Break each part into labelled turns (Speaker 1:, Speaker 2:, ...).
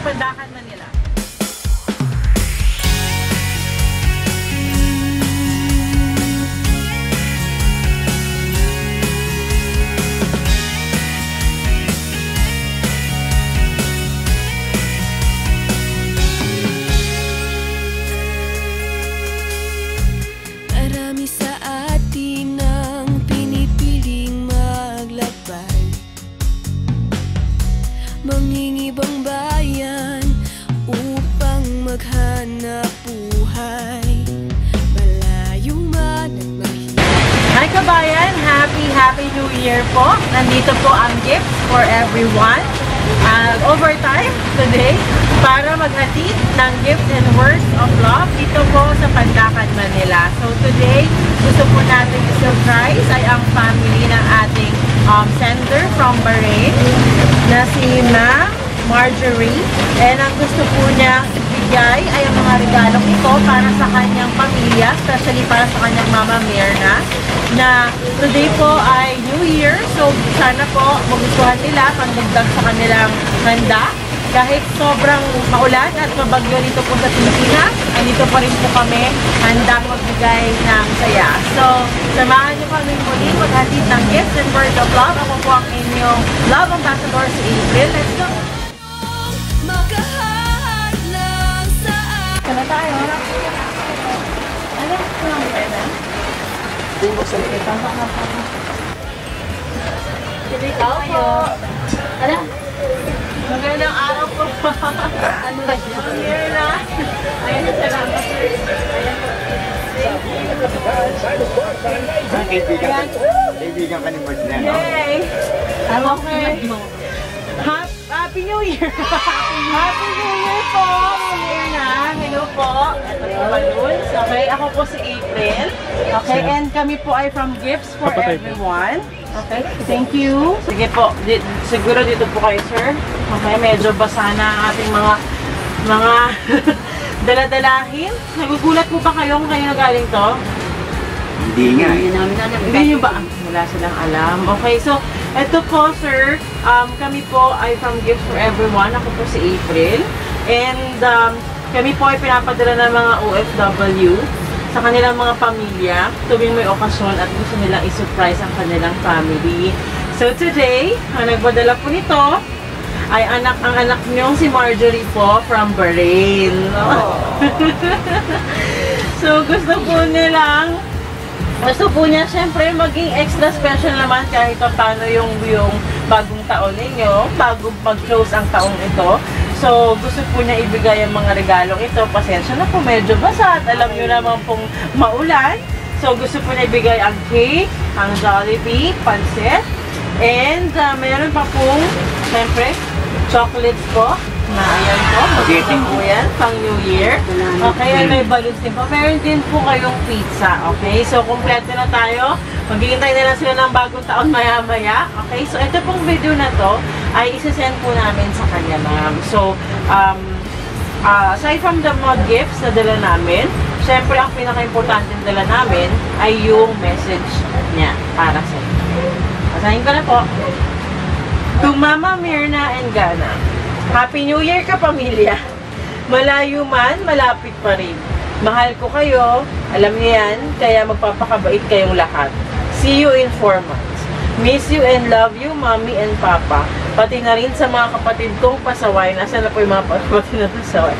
Speaker 1: Pandakan, Manila.
Speaker 2: Ang
Speaker 1: gifts for everyone. Uh, overtime today para maghatid ng gifts and words of love dito po sa Pandakan, Manila. So today, gusto po natin i-surprise ay ang family ng ating um, sender from Bahrain na si Ma'am Marjorie. And ang gusto po niya ibigay ay ang mga regalong ito para sa kanyang pamilya, especially para sa kanyang mama Mirna na today po ay New Year. So sana po magustuhan nila pandagdag sa kanilang handa. Kahit sobrang maulan at mabagyo dito po sa Pilipinas, ay dito pa rin po kami handang magbigay ng saya. So, samahan niyo kami muli maghatid ng gifts and words of love. Ako po ang inyong love ambassador si April. Let's go! Ikaw po. Ano? Magandang araw po. ano ba yun? Here na. Ayun, salamat. Ayan po.
Speaker 3: Ah, kaibigan, kaibigan ka ni Mark na?
Speaker 1: Yay! Okay. Hap- Happy New Year! Happy New Year po! New Year na! Hello po! Ito po balloons. Okay, ako po si April. Okay, and kami po ay from Gifts for Everyone. Okay, thank you. Sige po, di- siguro dito po kayo, sir. Okay, medyo basa na ang ating mga mga daladalahin. Nagugulat po ba kayo kung kayo galing to?
Speaker 3: Hindi nga eh.
Speaker 1: Hindi nyo ba? Wala silang alam. Okay, so, eto po, sir. Um, kami po ay from Gifts for Everyone. Ako po si April. And um, kami po ay pinapadala ng mga OFW sa kanilang mga pamilya tuwing may okasyon at gusto nilang i-surprise ang kanilang family. So today, ang nagpadala po nito ay anak ang anak niyong si Marjorie po from Bahrain. so gusto po nilang gusto po niya, syempre, maging extra special naman kahit pa paano yung, yung bagong taon ninyo, bago mag-close ang taong ito. So, gusto po niya ibigay ang mga regalong ito. Pasensya na po, medyo basa at alam niyo naman pong maulan. So, gusto po niya ibigay ang cake, ang Jollibee, pansit, and uh, mayroon pa pong, syempre, chocolates po. Na ayan po, magiging po yan, pang New Year. Okay, and may balloons din po. Meron din po kayong pizza, okay? So, kompleto na tayo. Maghihintay na lang sila ng bagong taon maya-maya. Okay, so ito pong video na to ay isa-send po namin sa kanya, ma'am. So, um, ah, aside from the mga gifts na dala namin, syempre ang pinaka-importante na dala namin ay yung message niya para sa inyo. Basahin ko na po. To Mama Mirna and Gana, Happy New Year ka, pamilya! Malayo man, malapit pa rin. Mahal ko kayo, alam niyo yan, kaya magpapakabait kayong lahat. See you in 4 months. Miss you and love you, Mommy and Papa. Pati na rin sa mga kapatid kong pasaway. Nasaan na po yung mga kapatid na pasaway?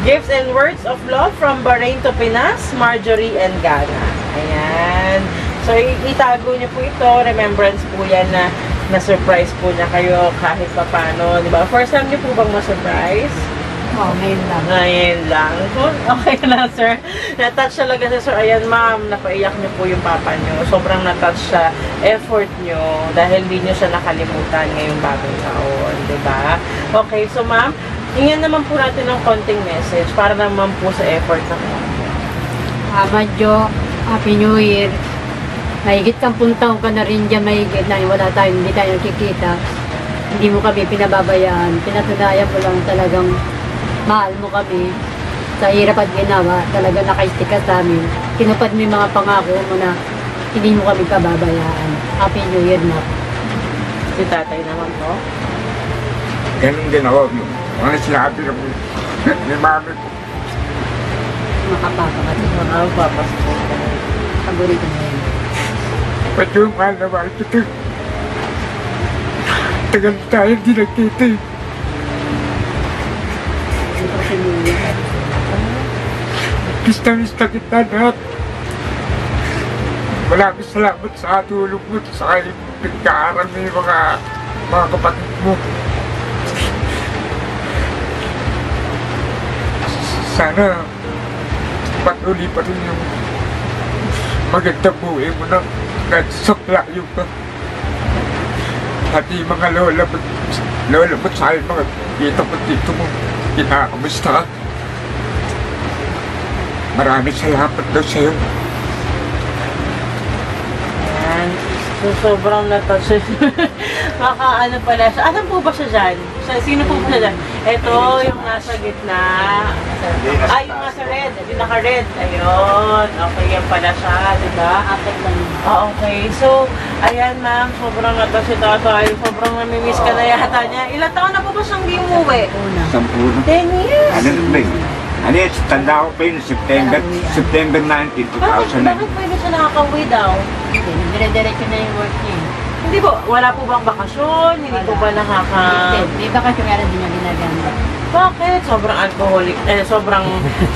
Speaker 1: Gifts and words of love from Bahrain to Pinas, Marjorie and Gana. Ayan. So, itago niyo po ito. Remembrance po yan na na-surprise po na kayo kahit pa paano. Di ba? First time niyo po bang ma-surprise?
Speaker 4: Oo, ngayon lang.
Speaker 1: Ngayon lang. Okay na, sir. Na-touch talaga si sir. Ayan, ma'am. Napaiyak niyo po yung papa niyo. Sobrang na-touch sa effort niyo dahil hindi niyo siya nakalimutan ngayong bagong taon. Di ba? Okay, so ma'am, ingyan naman po natin ng konting message para naman po sa effort na po.
Speaker 4: Ama Jo, Happy New Year. Mahigit kang puntaw ka na rin dyan, mahigit na wala tayo, hindi tayo nakikita. Hindi mo kami pinababayaan. Pinatunayan mo lang talagang mahal mo kami. Sa hirap at ginawa, talaga nakaistik ka sa amin. Tinupad mo yung mga pangako mo na hindi mo kami pababayaan. Happy New Year na.
Speaker 1: Si tatay naman po.
Speaker 3: Ganun din ako.
Speaker 5: mga sinabi ng ni mami ko.
Speaker 4: Makapapa kasi.
Speaker 1: Mga papasko.
Speaker 4: Paborito mo yun.
Speaker 5: Mahal na mahal kita? Tagal tayo hindi nagkita Miss na miss na kita lahat. Maraming salamat sa tulong mo sa kayo nagkaaral mo yung mga, mga kapatid mo. Sana patuloy pa rin yung magandang buhay mo ng kahit saklayo ka. Pati yung mga lola mo, lola mo sa mga tito mo, tito mo, kinakamusta ka. Maraming salamat daw sa'yo.
Speaker 1: Ayan. So, sobrang natouch. Maka ano pala siya. Asan po ba siya dyan? Sa, sino po ba siya dyan? Ito, yung nasa gitna. Ay, yung nasa red. Yung naka-red. Ayun. Okay, yan pala siya. Diba?
Speaker 4: Apek lang.
Speaker 1: Ah, okay. So, ayan ma'am, sobrang natouch si tatay. Sobrang namimiss ka na yata niya. Ilang taon na po ba siyang di umuwi?
Speaker 3: Sampuno.
Speaker 1: 10 years.
Speaker 3: Ano na ba yun? Ano yun? Tanda ko pa yun, September, September 19,
Speaker 1: Bakit,
Speaker 3: 2009.
Speaker 1: bakit pwede siya nakaka-uwi daw?
Speaker 4: Hindi, dire-diretso na yung work niya. eh.
Speaker 1: Hindi po, wala po bang bakasyon? Hindi po ba nakaka...
Speaker 4: Hindi, may bakasyon meron din yung ginagamit.
Speaker 1: Bakit? Sobrang alcoholic, eh, sobrang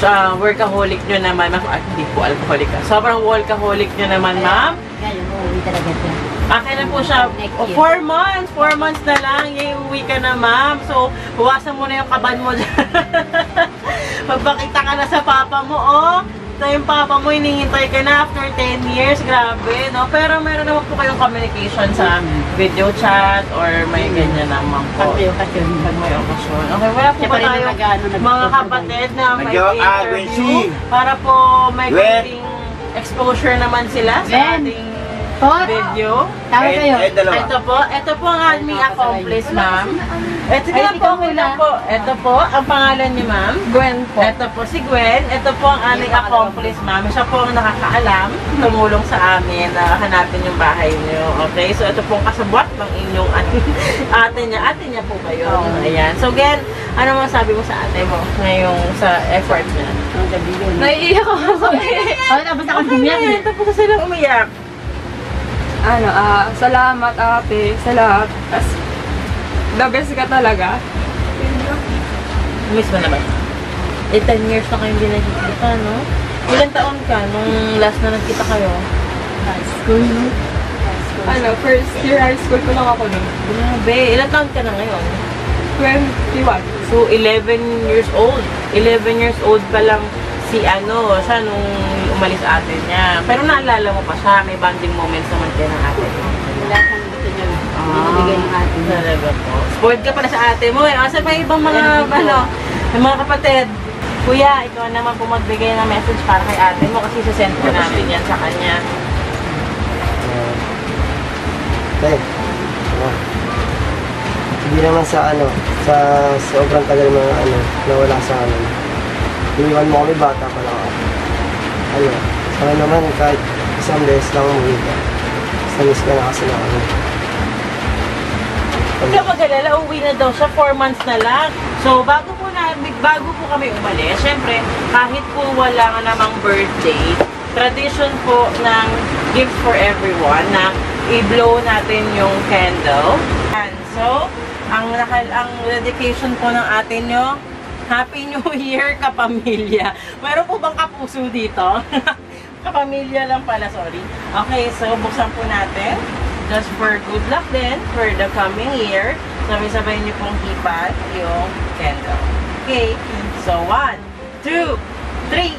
Speaker 1: uh, workaholic nyo naman, ma'am. Ah, hindi po alcoholic ka. Sobrang workaholic nyo naman, ma'am.
Speaker 4: Ngayon, uuwi talaga siya.
Speaker 1: Akin na po siya, oh, four months, four months na lang, yay, uwi ka na, ma'am. So, buwasan mo na yung kaban mo dyan. Magpakita ka na sa papa mo, oh. So, yung papa mo, hinihintay ka na after 10 years, grabe, no? Pero meron naman po kayong communication sa video chat or may ganyan naman po.
Speaker 4: Pag may okasyon.
Speaker 1: Pag may okasyon. Okay, wala po ba
Speaker 4: nag-
Speaker 1: mga kapatid na may
Speaker 3: ah,
Speaker 1: interview para po may konting exposure naman sila sa ating
Speaker 4: Pot!
Speaker 1: video.
Speaker 4: Tawag
Speaker 3: Eh,
Speaker 4: kayo.
Speaker 3: dalawa.
Speaker 1: Ito po, ito po ang aming accomplice, ma'am. Ito
Speaker 4: Ay,
Speaker 1: lang po, okay lang po. Ito po, ang pangalan niyo, ma'am. Gwen po. Ito po si Gwen. Ito po ang aming accomplice, ma'am. Siya po ang nakakaalam, tumulong sa amin na hanapin yung bahay niyo. Okay, so ito po ang kasabwat ng inyong ate niya. Ate niya po kayo.
Speaker 4: Oo.
Speaker 1: Ayan. So, Gwen, ano masabi mo sa ate mo ngayong sa effort niya?
Speaker 4: Ang gabi yun.
Speaker 6: Naiiyak ako.
Speaker 4: Oh, tapos ako bumiyak eh.
Speaker 1: Tapos na silang umiyak.
Speaker 6: Ano, ah, salamat ate sa lahat. As, the best ka talaga.
Speaker 1: Miss mo na ba? Eh, 10 years na kayong hindi nagkikita, no? Ilan taon ka nung last na nagkita kayo?
Speaker 4: High school, no? High school.
Speaker 6: Ano, first year high school ko lang ako nun.
Speaker 1: Grabe, ilan taon ka na ngayon?
Speaker 6: 21.
Speaker 1: So, 11 years old. 11 years old pa lang si ano, siya nung umalis ate niya. Pero naalala mo pa siya, may bonding moments naman kayo ng ate mo.
Speaker 4: Lahat ng gusto niya. Binibigay ng ate niya.
Speaker 1: Talaga po. Spoiled ka pala sa ate mo eh. Asa pa ibang mga, ano, yung mga kapatid. Kuya, ikaw naman po magbigay ng message para kay ate mo kasi sasend po natin yan sa kanya.
Speaker 7: Tay, ano, hindi naman sa ano, sa sobrang tagal na ano, nawala sa amin. Iniwan mo kami bata pa lang ako. Ano, sana naman kahit isang beses lang umuwi ka. Miss ka na kasi na ano.
Speaker 1: Huwag ka mag-alala, uwi na daw siya, 4 months na lang. So, bago po na, bago po kami umalis, syempre, kahit po wala nga namang birthday, tradition po ng Gifts for Everyone na i-blow natin yung candle. And so, ang, ang dedication po ng atin nyo, Happy New Year, kapamilya. Meron po bang kapuso dito? kapamilya lang pala, sorry. Okay, so buksan po natin. Just for good luck din for the coming year. Sabay-sabay niyo pong hipat yung candle. Okay, so one, two, three.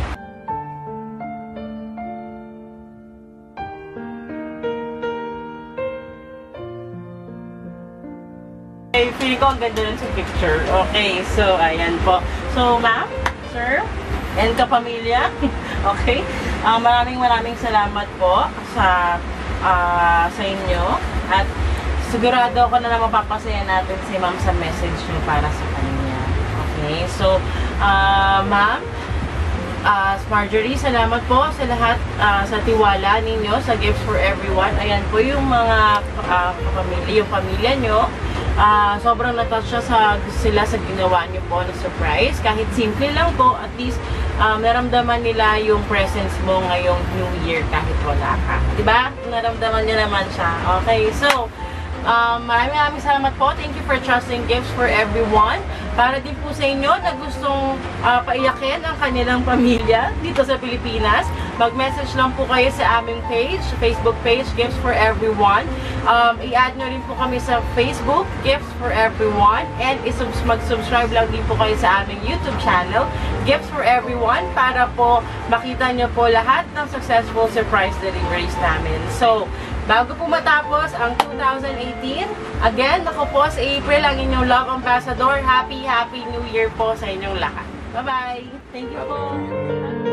Speaker 1: Feeling ko ang ganda nun sa picture. Okay, so ayan po. So, ma'am, sir, and kapamilya, okay, ah, maraming maraming salamat po sa ah, sa inyo at sigurado ako na mapapasaya natin si ma'am sa message niyo para sa kanya. Okay, so, ah, ma'am, Ah, Marjorie, salamat po sa lahat ah, sa tiwala ninyo sa Gifts for Everyone. Ayan po yung mga ah, pamilya, yung pamilya nyo. Ah, sobrang natouch siya sa sila sa ginawa niyo po na surprise. Kahit simple lang po, at least um, naramdaman nila yung presence mo ngayong New Year kahit wala ka. 'Di ba? Naramdaman niya naman siya. Okay, so um, maraming maraming salamat po. Thank you for trusting gifts for everyone. Para din po sa inyo na gustong ah, paiyakin ang kanilang pamilya dito sa Pilipinas, mag-message lang po kayo sa aming page, Facebook page, Gifts for Everyone. Um, i-add nyo rin po kami sa Facebook, Gifts for Everyone. And mag-subscribe lang din po kayo sa aming YouTube channel, Gifts for Everyone, para po makita nyo po lahat ng successful surprise deliveries namin. So, bago po matapos ang 2018, again, ako po sa April, ang inyong Love Ambassador. Happy, Happy New Year po sa inyong lahat. Bye-bye! Thank you po!